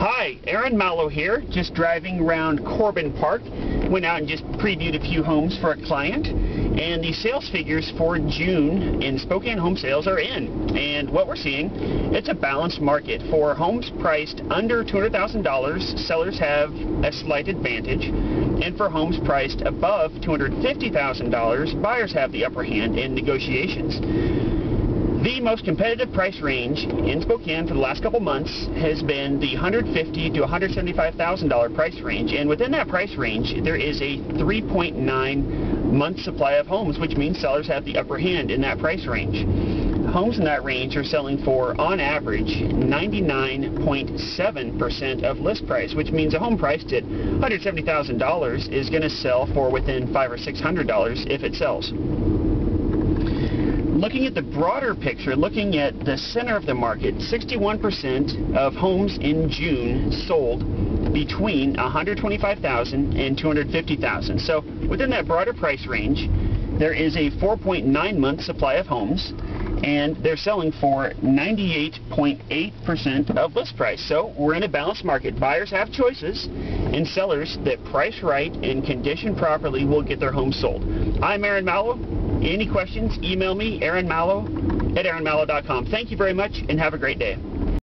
Hi, Aaron Mallo here, just driving around Corbin Park. Went out and just previewed a few homes for a client, and the sales figures for June in Spokane home sales are in. And what we're seeing, it's a balanced market. For homes priced under $200,000, sellers have a slight advantage, and for homes priced above $250,000, buyers have the upper hand in negotiations. The most competitive price range in Spokane for the last couple months has been the $150,000 to $175,000 price range, and within that price range, there is a 3.9 month supply of homes, which means sellers have the upper hand in that price range. Homes in that range are selling for, on average, 99.7% of list price, which means a home priced at $170,000 is going to sell for within five or six hundred dollars if it sells looking at the broader picture, looking at the center of the market, 61% of homes in June sold between 125,000 and 250,000. So within that broader price range, there is a 4.9 month supply of homes and they're selling for 98.8% of list price. So we're in a balanced market. Buyers have choices, and sellers that price right and condition properly will get their home sold. I'm Aaron Mallo. Any questions, email me, Aaron Mallo at aaronmallo.com. Thank you very much, and have a great day.